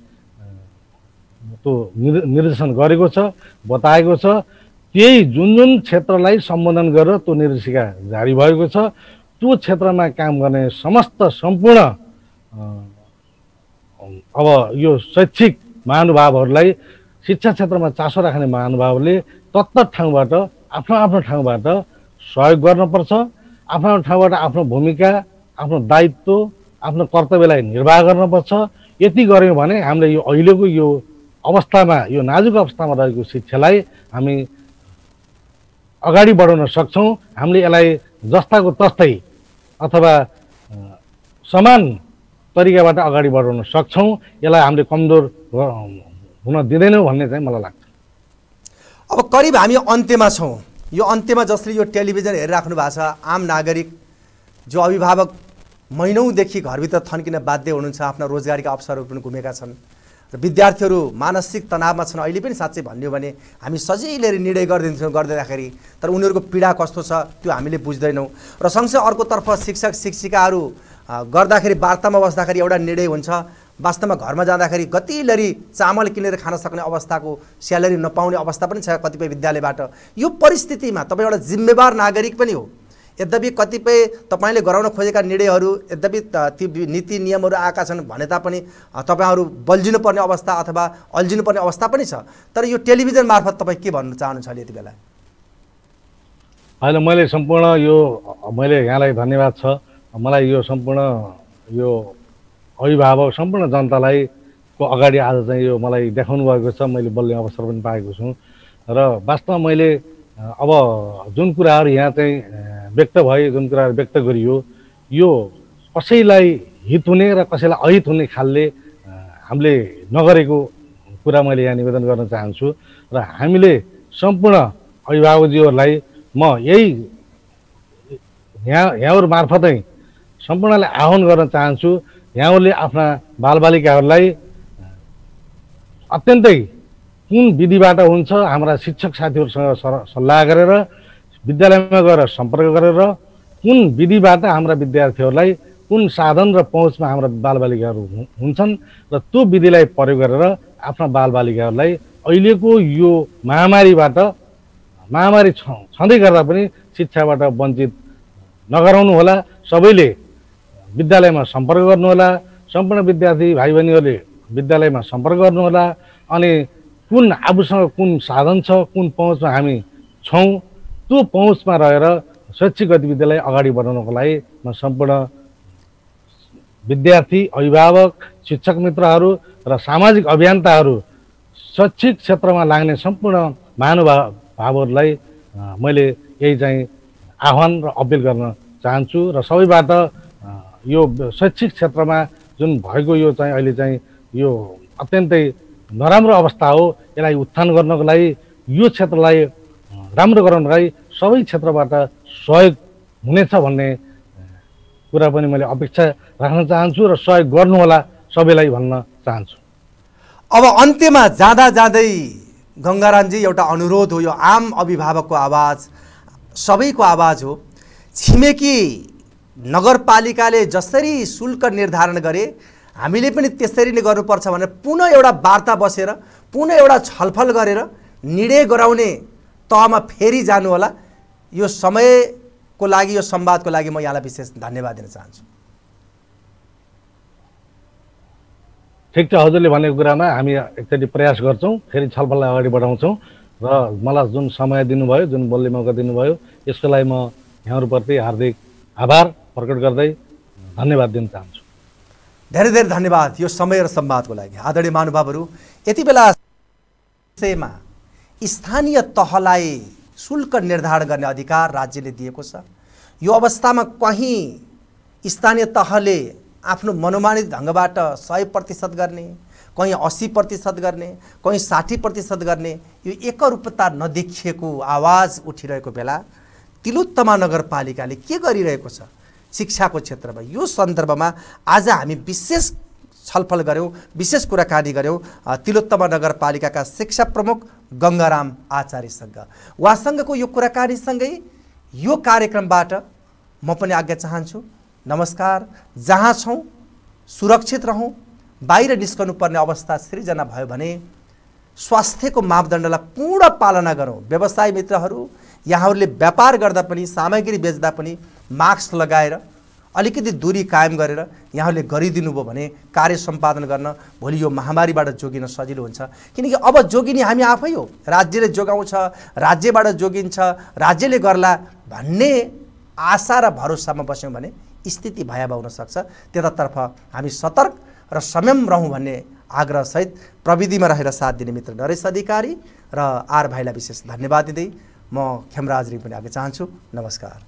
त्यो निर्- निर्देशन गरेको छ बताएको छ। त्यही जुन जुन क्षेत्रलाई सम्बोधन गरेर त्यो निर्देशिका जारी भएको छ त्यो क्षेत्रमा काम गर्ने समस्त सम्पूर्ण अब यो शैक्षिक महानुभावहरूलाई शिक्षा क्षेत्रमा चासो राख्ने महानुभावहरूले तत्त ठाउँबाट आफ्नो आफ्नो ठाउँबाट सहयोग गर्नुपर्छ। आफ्नो आफ्नो ठाउँबाट आफ्नो भूमिका आफ्नो दायित्व आफ्नो कर्तव्यलाई निर्वाह गर्नुपर्छ। यति गऱ्यौँ भने हामीले यो अहिलेको यो अवस्थामा यो नाजुक अवस्थामा रहेको शिक्षालाई हामी अगाडि बढाउन सक्छौँ। हामीले यसलाई जस्ताको तस्तै अथवा समान तरिकाबाट अगाडि बढाउन सक्छौँ। यसलाई हामीले कमजोर हुन दिँदैनौँ भन्ने चाहिँ मलाई लाग्छ। अब करिब हामी अन्त्यमा छौँ। यो अन्त्यमा जसले यो टेलिभिजन हेरिराख्नु भएको छ आम नागरिक जो अभिभावक महिनौदेखि घरभित्र थन्किन बाध्य हुनुहुन्छ आफ्ना रोजगारीका अवसरहरू पनि गुमेका छन् र विद्यार्थीहरू मानसिक तनावमा छन् अहिले पनि साँच्चै भन्यो भने हामी सजिलै निर्णय गरिदिन्छौँ गरिदिँदाखेरि तर उनीहरूको पीडा कस्तो छ त्यो हामीले बुझ्दैनौँ र सँगसँगै अर्कोतर्फ शिक्षक शिक्षिकाहरू गर्दाखेरि वार्तामा बस्दाखेरि एउटा निर्णय हुन्छ वास्तवमा घरमा जाँदाखेरि गतिलरी चामल किनेर खान सक्ने अवस्थाको स्यालेरी नपाउने अवस्था पनि छ कतिपय विद्यालयबाट। यो परिस्थितिमा तपाईँ एउटा जिम्मेवार नागरिक पनि हो। यद्यपि कतिपय तपाईँले गराउन खोजेका निर्णयहरू यद्यपि त- नीति नियमहरू आएका छन् भने तापनि तपाईँहरू बल्झिनु पर्ने अवस्था अथवा अल्झिनु पर्ने अवस्था पनि छ। तर यो टेलिभिजन मार्फत तपाईँ के भन्नु चाहनुहुन्छ अहिले यति बेला? होइन मैले सम्पूर्ण यो मैले यहाँलाई धन्यवाद छ। मलाई यो सम्पूर्ण यो अभिभावक सम्पूर्ण जनतालाई को अगाडि आज चाहिँ यो मलाई देखाउनु भएको छ मैले बोल्ने अवसर पनि पाएको छु। र वास्तवमा मैले अब जुन कुराहरू यहाँ चाहिँ व्यक्त भए जुन कुराहरू व्यक्त गरियो यो कसैलाई हित हुने र कसैलाई अहित हुने खालले हामीले नगरेको कुरा मैले यहाँ निवेदन गर्न चाहन्छु। र हामीले सम्पूर्ण अभिभावकज्यूहरूलाई म यही यहाँ यहाँहरू मार्फतै सम्पूर्णलाई आह्वान गर्न चाहन्छु। यहाँहरूले आफ्ना बालबालिकाहरूलाई अत्यन्तै कुन विधिबाट हुन्छ हाम्रा शिक्षक साथीहरूसँग सल्लाह गरेर विद्यालयमा गएर सम्पर्क गरेर कुन विधिबाट हाम्रा विद्यार्थीहरूलाई कुन साधन र पहुँचमा हाम्रा बालबालिकाहरू हुन्छन् र त्यो विधिलाई प्रयोग गरेर आफ्ना बालबालिकाहरूलाई अहिलेको यो महामारीबाट महामारी छँदै गर्दा पनि शिक्षाबाट वञ्चित नगराउनु होला सबैले विद्यालयमा सम्पर्क गर्नुहोला। सम्पूर्ण विद्यार्थी भाइ बहिनीहरूले विद्यालयमा सम्पर्क गर्नुहोला। अनि कुन आफूसँग कुन साधन छ कुन पहुँचमा हामी छौँ त्यो पहुँचमा रहेर शैक्षिक गतिविधिलाई अगाडि बढाउनको लागि म सम्पूर्ण विद्यार्थी अभिभावक शिक्षक मित्रहरू र सामाजिक अभियन्ताहरू शैक्षिक क्षेत्रमा लाग्ने सम्पूर्ण महानुभाव भावहरूलाई अ, मैले यही चाहिँ आह्वान र अपिल गर्न चाहन्छु र सबैबाट यो शैक्षिक क्षेत्रमा जुन भएको यो चाहिँ अहिले चाहिँ यो अत्यन्तै नराम्रो अवस्था हो यसलाई उत्थान गर्नको लागि यो क्षेत्रलाई राम्रो गराउनको लागि सबै क्षेत्रबाट सहयोग हुनेछ भन्ने कुरा पनि मैले अपेक्षा राख्न चाहन्छु र सहयोग गर्नुहोला सबैलाई भन्न चाहन्छु। अब अन्त्यमा जाँदा जाँदै गङ्गारामजी एउटा अनुरोध हो यो आम अभिभावकको आवाज सबैको आवाज हो। छिमेकी नगरपालिकाले जसरी शुल्क निर्धारण गरे हामीले पनि त्यसरी नै गर्नुपर्छ भनेर पुनः एउटा वार्ता बसेर पुनः एउटा छलफल गरेर निर्णय गराउने तहमा फेरि जानु होला। यो समयको लागि यो संवादको लागि म यहाँलाई विशेष धन्यवाद दिन चाहन्छु। ठिक छ हजुरले भनेको कुरामा हामी एकचोटि प्रयास गर्छौँ फेरि छलफललाई अगाडि बढाउँछौँ र मलाई जुन समय दिनुभयो जुन बोल्ने मौका दिनुभयो यसको लागि म यहाँहरूप्रति हार्दिक आभार। प्रकट गर्दै धन्यवाद दिन चाहन्छु। धेरै धेरै धन्यवाद यो समय र संवादको लागि। आदरणीय महानुभावहरू यति बेला विषयमा स्थानीय तहलाई शुल्क निर्धारण गर्ने अधिकार राज्यले दिएको छ। यो अवस्थामा कहीँ स्थानीय तहले आफ्नो मनोमानित ढङ्गबाट सय प्रतिशत गर्ने कहीँ अस्सी प्रतिशत गर्ने कहीँ साठी प्रतिशत गर्ने यो एकरूपता नदेखिएको आवाज उठिरहेको बेला तिलोत्तमा नगरपालिकाले के गरिरहेको छ? शिक्षाको क्षेत्रमा। यो सन्दर्भमा आज हामी विशेष छलफल गऱ्यौँ विशेष कुराकानी गऱ्यौँ तिलोत्तमा नगरपालिकाका शिक्षा प्रमुख गङ्गाराम आचार्यसँग। उहाँसँगको यो कुराकानीसँगै यो कार्यक्रमबाट म पनि आज्ञा चाहन्छु। नमस्कार जहाँ छौँ सुरक्षित रहौँ बाहिर निस्कनु पर्ने अवस्था सृजना भयो भने स्वास्थ्यको मापदण्डलाई पूर्ण पालना गरौँ। व्यवसाय मित्रहरू यहाँहरूले व्यापार गर्दा पनि सामग्री बेच्दा पनि मास्क लगाएर अलिकति दूरी कायम गरेर यहाँहरूले गरिदिनु भयो भने कार्य सम्पादन गर्न भोलि यो महामारीबाट जोगिन सजिलो हुन्छ। किनकि अब जोगिने हामी आफै हो। राज्यले जोगाउँछ राज्यबाट जोगिन्छ राज्यले गर्ला भन्ने आशा र भरोसामा बस्यौँ भने स्थिति भयावह हुनसक्छ। त्यतातर्फ हामी सतर्क र संयम रहौँ भन्ने आग्रहसहित प्रविधिमा रहेर साथ दिने मित्र नरेश अधिकारी र आर भाइलाई विशेष धन्यवाद दिँदै म खेमराज रिङ पनि आगे चाहन्छु। नमस्कार।